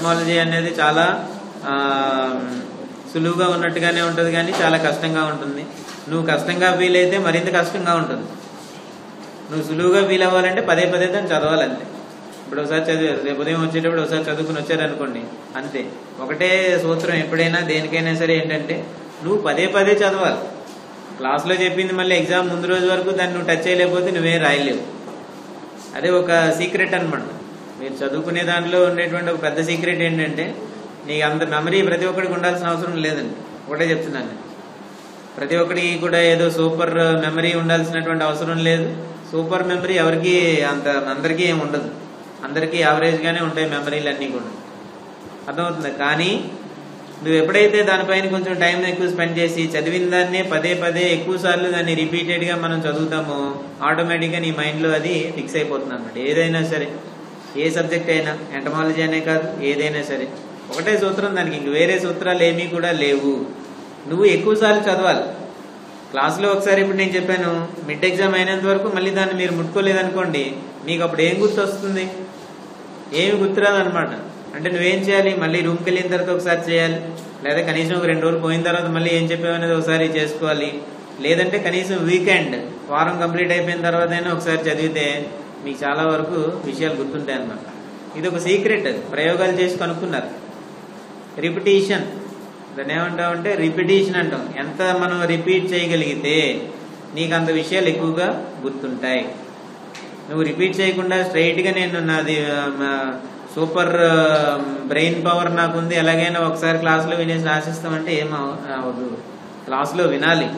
ఎటమాలజీ అనేది చాలా సులువుగా ఉన్నట్టుగానే ఉంటుంది కానీ చాలా కష్టంగా ఉంటుంది. నువ్వు కష్టంగా ఫీల్ అయితే మరింత కష్టంగా ఉంటుంది. నువ్వు సులువుగా ఫీల్ అవ్వాలంటే పదే పదే దాన్ని చదవాలంతే. ఇప్పుడు ఒకసారి చదివారు రేపు ఉదయం వచ్చేటప్పుడు ఒకసారి చదువుకుని వచ్చారనుకోండి అంతే. ఒకటే సూత్రం ఎప్పుడైనా దేనికైనా సరే ఏంటంటే నువ్వు పదే పదే చదవాలి. క్లాస్లో చెప్పింది మళ్ళీ ఎగ్జామ్ ముందు రోజు వరకు దాన్ని నువ్వు టచ్ చేయలేకపోతే నువ్వేం రాయలేవు. అదే ఒక సీక్రెట్ అనమాట మీరు చదువుకునే దాంట్లో ఉండేటువంటి ఒక పెద్ద సీక్రెట్ ఏంటంటే నీకు అంత మెమరీ ప్రతి ఒక్కడికి ఉండాల్సిన అవసరం లేదండి. ఒకటే చెప్తున్నాను ప్రతి ఒక్కడికి కూడా ఏదో సూపర్ మెమరీ ఉండాల్సినటువంటి అవసరం లేదు. సూపర్ మెమరీ ఎవరికి అంత అందరికీ ఏమి ఉండదు. అందరికీ యావరేజ్గానే ఉంటాయి మెమరీలు అన్నీ కూడా. అర్థమవుతుంది? కానీ నువ్వు ఎప్పుడైతే దానిపైన కొంచెం టైం ఎక్కువ స్పెండ్ చేసి చదివిన దాన్నే పదే పదే ఎక్కువ సార్లు దాన్ని రిపీటెడ్గా మనం చదువుతామో ఆటోమేటిక్గా నీ మైండ్లో అది ఫిక్స్ అయిపోతుంది అన్నమాట. ఏదైనా సరే. ఏ సబ్జెక్ట్ అయినా ఎంటమాలజీ అనే కాదు ఏదైనా సరే. ఒకటే సూత్రం దానికి ఇంక వేరే సూత్రాలు ఏమీ కూడా లేవు. నువ్వు ఎక్కువసార్లు చదవాలి. క్లాస్లో ఒకసారి ఇప్పుడు నేను చెప్పాను మిడ్ ఎగ్జామ్ అయినంత వరకు మళ్ళీ దాన్ని మీరు ముట్టుకోలేదనుకోండి మీకు అప్పుడు ఏం గుర్తొస్తుంది? ఏమి గుర్తురాదు అనమాట అంటే నువ్వేం చేయాలి? మళ్ళీ రూమ్కి వెళ్ళిన తర్వాత ఒకసారి చేయాలి. లేదా కనీసం ఒక రెండు రోజులు పోయిన తర్వాత మళ్ళీ ఏం చెప్పామనేది ఒకసారి చేసుకోవాలి. లేదంటే కనీసం వీకెండ్ వారం కంప్లీట్ అయిపోయిన తర్వాత అయినా ఒకసారి చదివితే మీకు చాలా వరకు విషయాలు గుర్తుంటాయి అన్నమాట. ఇది ఒక సీక్రెట్ అది. ప్రయోగాలు చేసి కనుక్కున్నారు. రిపిటీషన్. దాన్ని ఏమంటాం అంటే రిపిటీషన్ అంటాం. ఎంత మనం రిపీట్ చేయగలిగితే నీకు అంత విషయాలు ఎక్కువగా గుర్తుంటాయి. నువ్వు రిపీట్ చేయకుండా స్ట్రైట్గా నేను నాది సూపర్ బ్రెయిన్ పవర్ నాకుంది ఎలాగైనా ఒకసారి క్లాస్లో వినేసి రాసిస్తామంటే ఏం అవ- అవ్వదు క్లాస్లో వినాలి.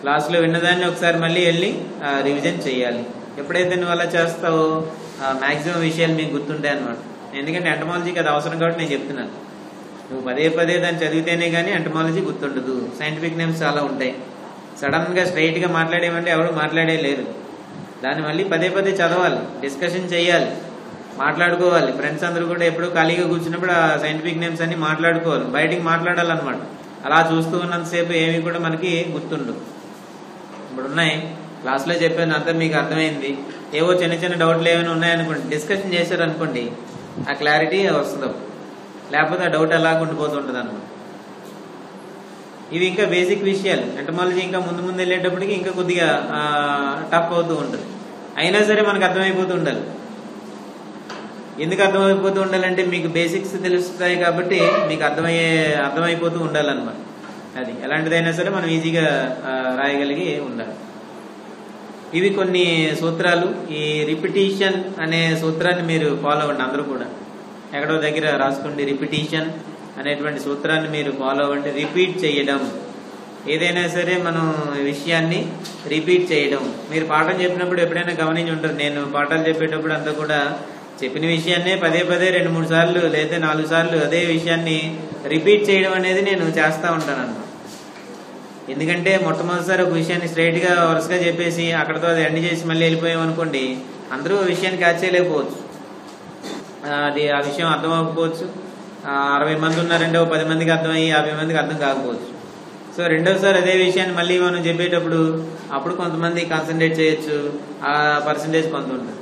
క్లాస్లో విన్నదాన్ని ఒకసారి మళ్ళీ వెళ్ళి రివిజన్ చేయాలి. ఎప్పుడైతే నువ్వు అలా చేస్తావో మాక్సిమం విషయాలు మీకు గుర్తుంటాయి అనమాట ఎందుకంటే ఎంటమాలజీకి అది అవసరం కాబట్టి నేను చెప్తున్నాను. నువ్వు పదే పదే దాన్ని చదివితేనే కానీ ఎంటమాలజీ గుర్తుండదు. సైంటిఫిక్ నేమ్స్ చాలా ఉంటాయి. సడన్గా స్ట్రైట్గా మాట్లాడేమంటే ఎవరు మాట్లాడే లేరు. దాన్ని మళ్ళీ పదే పదే చదవాలి డిస్కషన్ చేయాలి మాట్లాడుకోవాలి. ఫ్రెండ్స్ అందరూ కూడా ఎప్పుడు ఖాళీగా కూర్చున్నప్పుడు ఆ సైంటిఫిక్ నేమ్స్ అన్ని మాట్లాడుకోవాలి. బయటికి మాట్లాడాలన్నమాట. అలా చూస్తూ ఉన్నంతసేపు ఏమీ కూడా మనకి గుర్తుండవు ఇప్పుడు ఉన్నాయి క్లాస్లో చెప్పాను అంతా మీకు అర్థమైంది. ఏవో చిన్న చిన్న డౌట్లు ఏమైనా ఉన్నాయనుకోండి డిస్కషన్ చేశారు అనుకోండి ఆ క్లారిటీ వస్తుంది లేకపోతే ఆ డౌట్ అలా ఉండిపోతుంటుంది అనమాట ఇవి ఇంకా బేసిక్ విషయాలు. ఎంటమాలజీ ఇంకా ముందు ముందు వెళ్ళేటప్పటికి ఇంకా కొద్దిగా టఫ్ అవుతూ ఉంటుంది. అయినా సరే మనకు అర్థమైపోతూ ఉండాలి. ఎందుకు అర్థమైపోతూ ఉండాలంటే మీకు బేసిక్స్ తెలుస్తాయి కాబట్టి మీకు అర్థమయ్యే అర్థమైపోతూ ఉండాలన్నమాట. అది ఎలాంటిదైనా సరే మనం ఈజీగా రాయగలిగి ఉండాలి. ఇవి కొన్ని సూత్రాలు. ఈ రిపిటీషన్ అనే సూత్రాన్ని మీరు ఫాలో అవ్వండి అందరూ కూడా. ఎక్కడో దగ్గర రాసుకోండి రిపిటీషన్ అనేటువంటి సూత్రాన్ని మీరు ఫాలో అవ్వండి. రిపీట్ చేయడం. ఏదైనా సరే మనం విషయాన్ని రిపీట్ చేయడం. మీరు పాఠం చెప్పినప్పుడు ఎప్పుడైనా గమనించి ఉంటారు. నేను పాఠాలు చెప్పేటప్పుడు అంతా కూడా చెప్పిన విషయాన్నే పదే పదే రెండు మూడు సార్లు లేదా నాలుగు సార్లు అదే విషయాన్ని రిపీట్ చేయడం అనేది నేను చేస్తూ ఉంటాను అన్నమాట ఎందుకంటే మొట్టమొదటిసారి ఒక విషయాన్ని స్ట్రైట్గా వరుసగా చెప్పేసి అక్కడతో అది ఎండ్ చేసి మళ్ళీ వెళ్ళిపోయాం అనుకోండి అందరూ ఆ విషయాన్ని క్యాచ్ చేయలేకపోవచ్చు. అది ఆ విషయం అర్థం అవ్వకపోవచ్చు. అరవై మంది ఉన్నారంటే ఓ పది మందికి అర్థమయ్యి యాభై మందికి అర్థం కాకపోవచ్చు. సో రెండోసారి అదే విషయాన్ని మళ్ళీ మనం చెప్పేటప్పుడు అప్పుడు కొంతమంది కాన్సన్ట్రేట్ చేయొచ్చు ఆ పర్సంటేజ్ కొంత ఉంటుంది.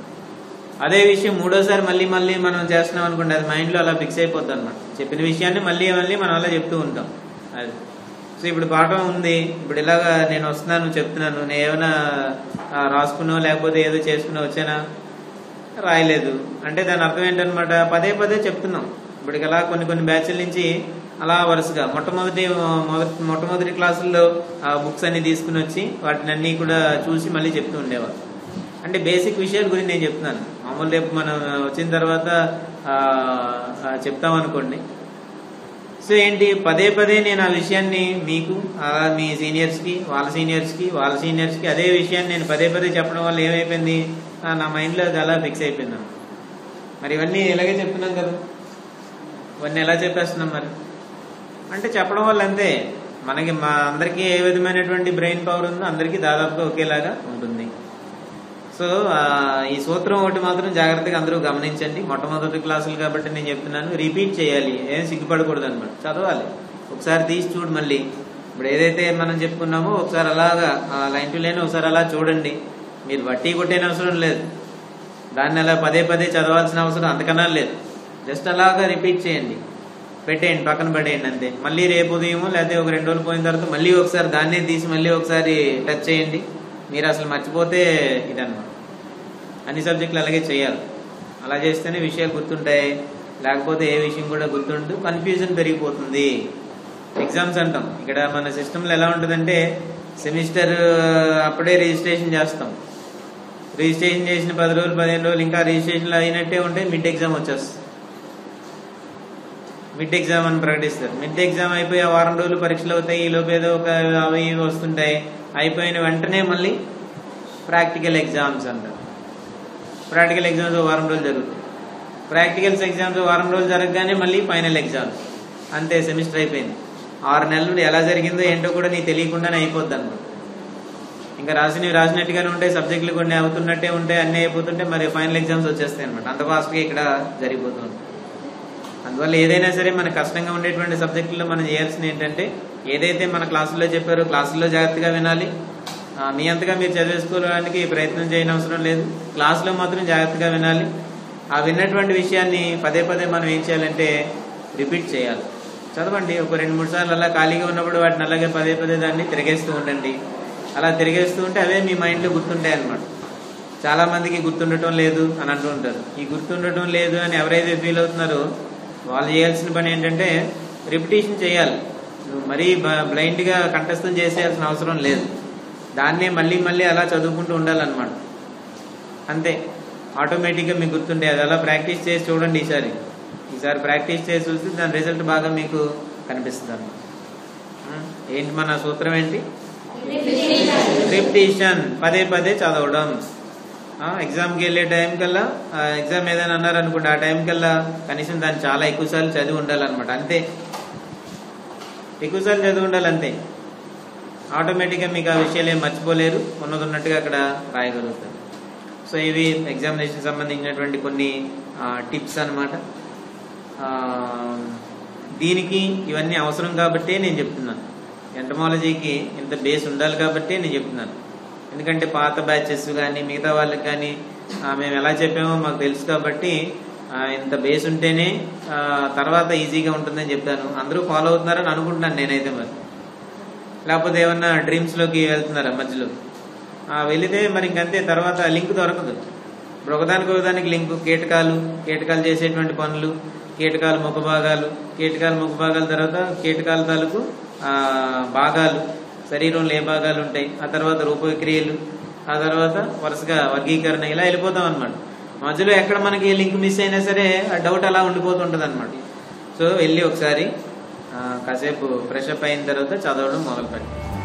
అదే విషయం మూడోసారి మళ్ళీ మళ్ళీ మనం చేస్తున్నాం అనుకోండి అది మైండ్లో అలా ఫిక్స్ అయిపోతుంది అనమాట చెప్పిన విషయాన్ని మళ్ళీ మళ్ళీ మనం అలా చెప్తూ ఉంటాం. అది. సో ఇప్పుడు పాఠం ఉంది. ఇప్పుడు ఇలాగా నేను వస్తున్నాను చెప్తున్నాను. నేను ఏమైనా రాసుకున్నా లేకపోతే ఏదో చేసుకున్నా వచ్చానా? రాయలేదు. అంటే దాని అర్థం ఏంటనమాట పదే పదే చెప్తున్నాం. ఇప్పటికి అలా కొన్ని కొన్ని బ్యాచ్ల నుంచి అలా వరుసగా మొట్టమొదటి మొదటి మొట్టమొదటి క్లాసుల్లో ఆ బుక్స్ అన్ని తీసుకుని వచ్చి వాటిని అన్ని కూడా చూసి మళ్ళీ చెప్తూ ఉండేవారు. అంటే బేసిక్ విషయాల గురించి నేను చెప్తున్నాను. మామూలు రేపు మనం వచ్చిన తర్వాత చెప్తామనుకోండి చెప్తాం అనుకోండి సో ఏంటి? పదే పదే నేను ఆ విషయాన్ని మీకు అలా మీ సీనియర్స్కి వాళ్ళ సీనియర్స్కి వాళ్ళ సీనియర్స్కి అదే విషయాన్ని నేను పదే పదే చెప్పడం వల్ల ఏమైపోయింది? నా మైండ్లో అది అలా ఫిక్స్ అయిపోయింది మరి ఇవన్నీ ఇలాగే చెప్తున్నాం కదా. ఇవన్నీ ఎలా చెప్పేస్తున్నాం మరి? అంటే చెప్పడం వల్ల అంతే. మనకి మా అందరికీ ఏ విధమైనటువంటి బ్రెయిన్ పవర్ ఉందో అందరికీ దాదాపుగా ఒకేలాగా ఉంటుంది. సో ఈ సూత్రం ఒకటి మాత్రం జాగ్రత్తగా అందరూ గమనించండి. మొట్టమొదటి క్లాసులు కాబట్టి నేను చెప్తున్నాను రిపీట్ చేయాలి. ఏం సిగ్గుపడకూడదు అనమాట చదవాలి. ఒకసారి తీసి చూడు మళ్ళీ. ఇప్పుడు ఏదైతే మనం చెప్పుకున్నామో ఒకసారి అలాగా లైన్ టు లైన్ ఒకసారి అలా చూడండి. మీరు వట్టి కొట్టేన అవసరం లేదు. దాన్ని అలా పదే పదే చదవాల్సిన అవసరం అంతకన్నా లేదు. జస్ట్ అలాగా రిపీట్ చేయండి. పెట్టేయండి పక్కన పడేయండి అంతే. మళ్ళీ రేపు ఉదయం లేకపోతే ఒక రెండు రోజులు పోయిన తర్వాత మళ్ళీ ఒకసారి దాన్నే తీసి మళ్ళీ ఒకసారి టచ్ చేయండి. మీరు అసలు మర్చిపోతే ఇదన్నమాట. అన్ని సబ్జెక్టులు అలాగే చేయాలి. అలా చేస్తేనే విషయాలు గుర్తుంటాయి. లేకపోతే ఏ విషయం కూడా గుర్తుండదు కన్ఫ్యూజన్ పెరిగిపోతుంది. ఎగ్జామ్స్ అంటాం. ఇక్కడ మన సిస్టంలో ఎలా ఉంటుందంటే సెమిస్టర్ అప్పుడే రిజిస్ట్రేషన్ చేస్తాం. రిజిస్ట్రేషన్ చేసిన పది రోజులు పదిహేను రోజులు ఇంకా రిజిస్ట్రేషన్లు అయినట్టే ఉంటే మిడ్ ఎగ్జామ్ వచ్చేస్తుంది. మిడ్ ఎగ్జామ్ అని ప్రకటిస్తారు. మిడ్ ఎగ్జామ్ అయిపోయి ఆ వారం రోజులు పరీక్షలు అవుతాయి. ఈ లోపు ఏదో ఒక అవి వస్తుంటాయి. అయిపోయిన వెంటనే మళ్ళీ ప్రాక్టికల్ ఎగ్జామ్స్ అంటారు. ప్రాక్టికల్ ఎగ్జామ్స్ వారం రోజులు జరుగుతాయి. ప్రాక్టికల్స్ ఎగ్జామ్స్ వారం రోజులు జరగగానే మళ్ళీ ఫైనల్ ఎగ్జామ్స్. అంతే సెమిస్టర్ అయిపోయింది. ఆరు నెలలు ఎలా జరిగిందో ఏంటో కూడా నీకు తెలియకుండానే అయిపోద్ది అనమాట ఇంకా రాసినవి రాసినట్టుగానే ఉంటాయి సబ్జెక్టులు కొన్ని అవుతున్నట్టే ఉంటాయి అన్నీ అయిపోతుంటే మరి ఫైనల్ ఎగ్జామ్స్ వచ్చేస్తాయి అనమాట అంత ఫాస్ట్గా ఇక్కడ జరిగిపోతుంది అందువల్ల ఏదైనా సరే మన కష్టంగా ఉండేటువంటి సబ్జెక్టుల్లో మనం చేయాల్సింది ఏంటంటే ఏదైతే మన క్లాసుల్లో చెప్పారో క్లాసుల్లో జాగ్రత్తగా వినాలి మీ అంతగా మీరు చదివేసుకోవడానికి ప్రయత్నం చేయని అవసరం లేదు. క్లాసులో మాత్రం జాగ్రత్తగా వినాలి. ఆ విన్నటువంటి విషయాన్ని పదే పదే మనం ఏం చేయాలంటే రిపీట్ చేయాలి. చదవండి. ఒక రెండు మూడు సార్లు అలా ఖాళీగా ఉన్నప్పుడు వాటిని అలాగే పదే పదే దాన్ని తిరిగేస్తూ ఉండండి. అలా తిరిగేస్తూ ఉంటే అవే మీ మైండ్లో గుర్తుంటాయి అనమాట చాలామందికి గుర్తుండటం లేదు అని అంటూ ఉంటారు. ఈ గుర్తుండటం లేదు అని ఎవరైతే ఫీల్ అవుతున్నారో వాళ్ళు చేయాల్సిన పని ఏంటంటే రిపిటేషన్ చేయాలి. నువ్వు మరీ బ్లైండ్గా కంఠస్థం చేసేయాల్సిన అవసరం లేదు. దాన్నే మళ్ళీ మళ్ళీ అలా చదువుకుంటూ ఉండాలన్నమాట. అంతే. ఆటోమేటిక్గా మీకు గుర్తుండే అది అలా ప్రాక్టీస్ చేసి చూడండి ఈసారి. ఈసారి ప్రాక్టీస్ చేసి చూస్తే దాని రిజల్ట్ బాగా మీకు కనిపిస్తుంది. అన్నమాట ఏంటి మన సూత్రం ఏంటి? రిపిటేషన్ పదే పదే చదవడం. ఎగ్జామ్కి వెళ్ళే టైం కల్లా ఎగ్జామ్ ఏదైనా అన్నారు అనుకోండి ఆ టైం కల్లా కనీసం దాన్ని చాలా ఎక్కువసార్లు చదివి ఉండాలన్నమాట. అంతే. ఎక్కువసార్లు చదివి ఉండాలి అంతే ఆటోమేటిక్గా మీకు ఆ విషయాలు ఏం మర్చిపోలేరు. ఉన్నది ఉన్నట్టుగా అక్కడ రాయగలుగుతారు. సో ఇవి ఎగ్జామినేషన్ సంబంధించినటువంటి కొన్ని టిప్స్ అనమాట దీనికి ఇవన్నీ అవసరం కాబట్టే నేను చెప్తున్నాను. ఎంటమాలజీకి ఇంత బేస్ ఉండాలి కాబట్టే నేను చెప్తున్నాను. ఎందుకంటే పాత బ్యాచెస్ కానీ మిగతా వాళ్ళకి కానీ మేము ఎలా చెప్పామో మాకు తెలుసు కాబట్టి ఇంత బేస్ ఉంటేనే తర్వాత ఈజీగా ఉంటుందని చెప్తాను. అందరూ ఫాలో అవుతున్నారని అనుకుంటున్నాను నేనైతే మరి. లేకపోతే ఏమన్నా డ్రీమ్స్లోకి వెళ్తున్నారా మధ్యలో? ఆ, వెళితే మరి ఇంకంతే తర్వాత లింక్ దొరకదు. ఇప్పుడు ఒకదానికి ఒకదానికి లింక్ కీటకాలు కీటకాలు చేసేటువంటి పనులు కీటకాల ముఖ భాగాలు కీటకాల ముఖ భాగాల తర్వాత కీటకాల తాలూకు ఆ, భాగాలు శరీరంలో ఏ భాగాలు ఉంటాయి. ఆ తర్వాత రూపక్రియలు ఆ తర్వాత వరుసగా వర్గీకరణ ఇలా వెళ్ళిపోతాం అనమాట మధ్యలో ఎక్కడ మనకి లింక్ మిస్ అయినా సరే ఆ డౌట్ అలా ఉండిపోతుంటది అనమాట సో వెళ్ళి ఒకసారి కాసేపు ఫ్రెష్ అప్ అయిన తర్వాత చదవడం మొదలుపెట్టాలి